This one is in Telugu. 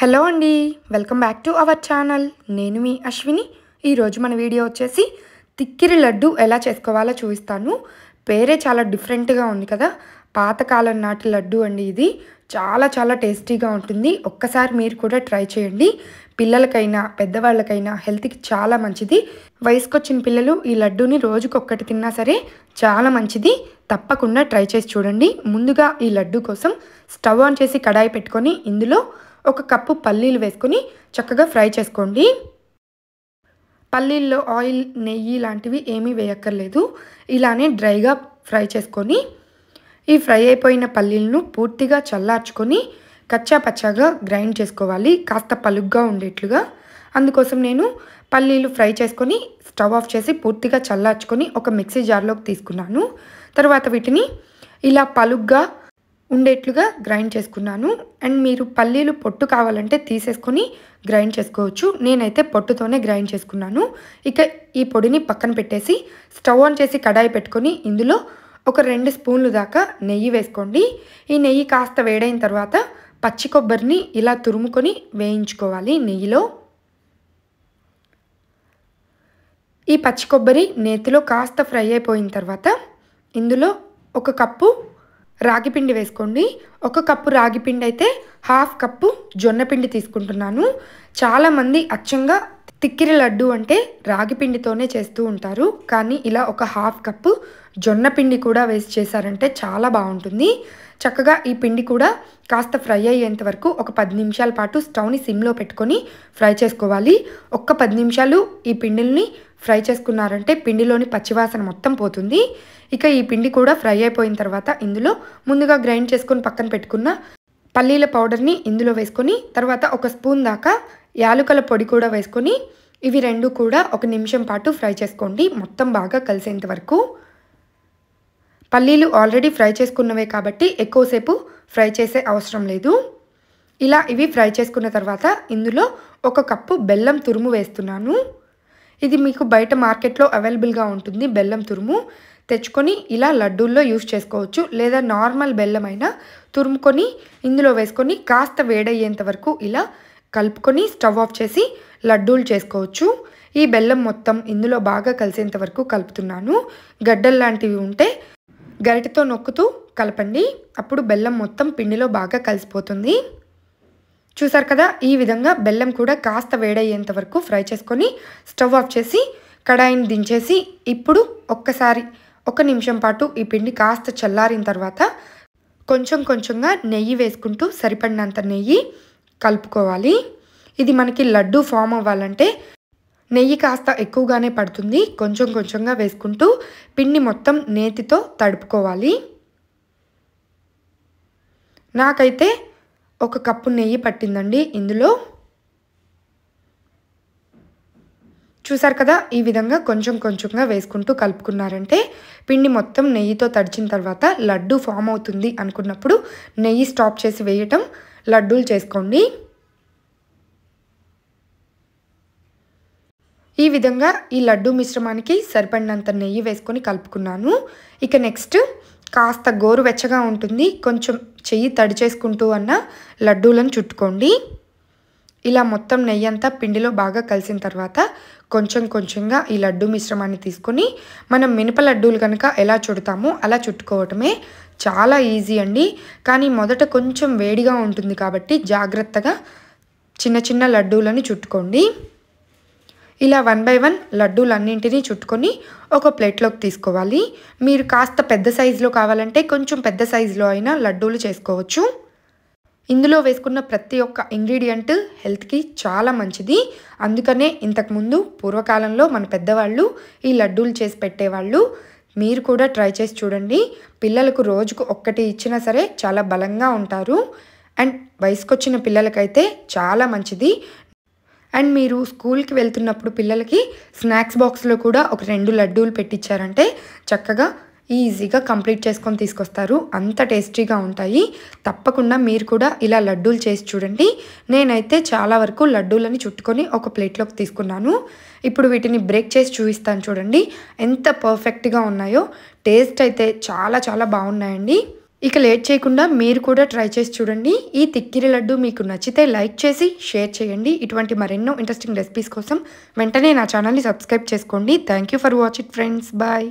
హలో అండి welcome back to our channel. నేను మీ అశ్విని. ఈరోజు మన వీడియో వచ్చేసి తిక్కిరి లడ్డు ఎలా చేసుకోవాలో చూపిస్తాను. పేరే చాలా డిఫరెంట్గా ఉంది కదా. పాతకాలం నాటి లడ్డు అండి ఇది. చాలా చాలా టేస్టీగా ఉంటుంది. ఒక్కసారి మీరు కూడా ట్రై చేయండి. పిల్లలకైనా పెద్దవాళ్ళకైనా హెల్త్కి చాలా మంచిది. వయసుకొచ్చిన పిల్లలు ఈ లడ్డూని రోజుకొక్కటి తిన్నా సరే చాలా మంచిది. తప్పకుండా ట్రై చేసి చూడండి. ముందుగా ఈ లడ్డు కోసం స్టవ్ ఆన్ చేసి కడాయి పెట్టుకొని ఇందులో ఒక కప్పు పల్లీలు వేసుకొని చక్కగా ఫ్రై చేసుకోండి. పల్లీల్లో ఆయిల్ నెయ్యి లాంటివి ఏమీ వేయక్కర్లేదు. ఇలానే డ్రైగా ఫ్రై చేసుకొని ఈ ఫ్రై అయిపోయిన పల్లీలను పూర్తిగా చల్లార్చుకొని కచ్చా పచ్చాగా గ్రైండ్ చేసుకోవాలి. కాస్త పలుగ్గా ఉండేట్లుగా. అందుకోసం నేను పల్లీలు ఫ్రై చేసుకొని స్టవ్ ఆఫ్ చేసి పూర్తిగా చల్లార్చుకొని ఒక మిక్సీ జార్లోకి తీసుకున్నాను. తర్వాత వీటిని ఇలా పలుగ్గా ఉండేట్లుగా గ్రైండ్ చేసుకున్నాను. అండ్ మీరు పల్లీలు పొట్టు కావాలంటే తీసేసుకొని గ్రైండ్ చేసుకోవచ్చు. నేనైతే పొట్టుతోనే గ్రైండ్ చేసుకున్నాను. ఇక ఈ పొడిని పక్కన పెట్టేసి స్టవ్ ఆన్ చేసి కడాయి పెట్టుకొని ఇందులో ఒక రెండు స్పూన్లు దాకా నెయ్యి వేసుకోండి. ఈ నెయ్యి కాస్త వేడైన తర్వాత పచ్చి కొబ్బరిని ఇలా తురుముకొని వేయించుకోవాలి నెయ్యిలో. ఈ పచ్చి కొబ్బరి నేతిలో కాస్త ఫ్రై అయిపోయిన తర్వాత ఇందులో ఒక కప్పు రాగిపిండి వేసుకోండి. ఒక కప్పు రాగిపిండి అయితే హాఫ్ కప్పు జొన్నపిండి తీసుకుంటున్నాను. చాలామంది అచ్చంగా తిక్కిరి లడ్డు అంటే రాగిపిండితోనే చేస్తూ ఉంటారు. కానీ ఇలా ఒక హాఫ్ కప్పు జొన్నపిండి కూడా వేసి చేశారంటే చాలా బాగుంటుంది. చక్కగా ఈ పిండి కూడా కాస్త ఫ్రై అయ్యేంత వరకు ఒక పది నిమిషాల పాటు స్టవ్ని సిమ్లో పెట్టుకొని ఫ్రై చేసుకోవాలి. ఒక్క పది నిమిషాలు ఈ పిండిల్ని ఫ్రై చేసుకున్నారంటే పిండిలోని పచ్చివాసన మొత్తం పోతుంది. ఇక ఈ పిండి కూడా ఫ్రై అయిపోయిన తర్వాత ఇందులో ముందుగా గ్రైండ్ చేసుకొని పక్కన పెట్టుకున్న పల్లీల పౌడర్ని ఇందులో వేసుకొని తర్వాత ఒక స్పూన్ దాకా యాలుకల పొడి కూడా వేసుకొని ఇవి రెండు కూడా ఒక నిమిషం పాటు ఫ్రై చేసుకోండి. మొత్తం బాగా కలిసేంత వరకు. పల్లీలు ఆల్రెడీ ఫ్రై చేసుకున్నవే కాబట్టి ఎక్కువసేపు ఫ్రై చేసే అవసరం లేదు. ఇలా ఇవి ఫ్రై చేసుకున్న తర్వాత ఇందులో ఒక కప్పు బెల్లం తురుము వేస్తున్నాను. ఇది మీకు బయట మార్కెట్లో అవైలబుల్గా ఉంటుంది. బెల్లం తురుము తెచ్చుకొని ఇలా లడ్డూల్లో యూస్ చేసుకోవచ్చు. లేదా నార్మల్ బెల్లం అయినా తురుముకొని ఇందులో వేసుకొని కాస్త వేడయ్యేంత వరకు ఇలా కలుపుకొని స్టవ్ ఆఫ్ చేసి లడ్డూలు చేసుకోవచ్చు. ఈ బెల్లం మొత్తం ఇందులో బాగా కలిసేంత వరకు కలుపుతున్నాను. గడ్డలు లాంటివి ఉంటే గరిటతో నొక్కుతూ కలపండి. అప్పుడు బెల్లం మొత్తం పిండిలో బాగా కలిసిపోతుంది. చూసారు కదా ఈ విధంగా బెల్లం కూడా కాస్త వేడయ్యేంత వరకు ఫ్రై చేసుకొని స్టవ్ ఆఫ్ చేసి కడాయిని దించేసి ఇప్పుడు ఒక్కసారి ఒక నిమిషం పాటు ఈ పిండి కాస్త చల్లారిన తర్వాత కొంచెం కొంచెంగా నెయ్యి వేసుకుంటూ సరిపడినంత నెయ్యి కలుపుకోవాలి. ఇది మనకి లడ్డు ఫామ్ అవ్వాలంటే నెయ్యి కాస్త ఎక్కువగానే పడుతుంది. కొంచెం కొంచెంగా వేసుకుంటూ పిండి మొత్తం నేతితో తడుపుకోవాలి. నాకైతే ఒక కప్పు నెయ్యి పట్టిందండి ఇందులో. చూసారు కదా ఈ విధంగా కొంచెం కొంచెంగా వేసుకుంటూ కలుపుకున్నారంటే పిండి మొత్తం నెయ్యితో తడిచిన తర్వాత లడ్డు ఫామ్ అవుతుంది అనుకున్నప్పుడు నెయ్యి స్టాప్ చేసి వేయటం లడ్డూలు చేసుకోండి. ఈ విధంగా ఈ లడ్డు మిశ్రమానికి సరిపడినంత నెయ్యి వేసుకొని కలుపుకున్నాను. ఇక నెక్స్ట్ కాస్త గోరువెచ్చగా ఉంటుంది. కొంచెం చెయ్యి తడి చేసుకుంటూ అన్న లడ్డూలను చుట్టుకోండి. ఇలా మొత్తం నెయ్యి అంతా పిండిలో బాగా కలిసిన తర్వాత కొంచెం కొంచెంగా ఈ లడ్డు మిశ్రమాన్ని తీసుకొని మనం మినప లడ్డూలు కనుక ఎలా చుడతామో అలా చుట్టుకోవటమే చాలా ఈజీ అండి. కానీ మొదట కొంచెం వేడిగా ఉంటుంది కాబట్టి జాగ్రత్తగా చిన్న చిన్న లడ్డూలని చుట్టుకోండి. ఇలా వన్ బై వన్ లడ్డూలన్నింటినీ చుట్టుకొని ఒక ప్లేట్లోకి తీసుకోవాలి. మీరు కాస్త పెద్ద సైజులో కావాలంటే కొంచెం పెద్ద సైజులో అయినా లడ్డూలు చేసుకోవచ్చు. ఇందులో వేసుకున్న ప్రతి ఒక్క ఇంగ్రీడియంట్ హెల్త్కి చాలా మంచిది. అందుకనే ఇంతకుముందు పూర్వకాలంలో మన పెద్దవాళ్ళు ఈ లడ్డూలు చేసి పెట్టేవాళ్ళు. మీరు కూడా ట్రై చేసి చూడండి. పిల్లలకు రోజుకు ఒక్కటి ఇచ్చినా సరే చాలా బలంగా ఉంటారు. అండ్ వయసుకొచ్చిన పిల్లలకైతే చాలా మంచిది. అండ్ మీరు స్కూల్కి వెళ్తున్నప్పుడు పిల్లలకి స్నాక్స్ బాక్స్లో కూడా ఒక రెండు లడ్డూలు పెట్టించారంటే చక్కగా ఈజీగా కంప్లీట్ చేసుకొని తీసుకొస్తారు. అంత టేస్టీగా ఉంటాయి. తప్పకుండా మీరు కూడా ఇలా లడ్డూలు చేసి చూడండి. నేనైతే చాలా వరకు లడ్డూలని చుట్టుకొని ఒక ప్లేట్లోకి తీసుకున్నాను. ఇప్పుడు వీటిని బ్రేక్ చేసి చూపిస్తాను చూడండి. ఎంత పర్ఫెక్ట్గా ఉన్నాయో. టేస్ట్ అయితే చాలా చాలా బాగున్నాయండి. ఇక లేట్ చేయకుండా మీరు కూడా ట్రై చేసి చూడండి. ఈ తిక్కిరి లడ్డు మీకు నచ్చితే లైక్ చేసి షేర్ చేయండి. ఇటువంటి మరెన్నో ఇంట్రెస్టింగ్ రెసిపీస్ కోసం వెంటనే నా ఛానల్ని సబ్స్క్రైబ్ చేసుకోండి. Thank you for it friends bye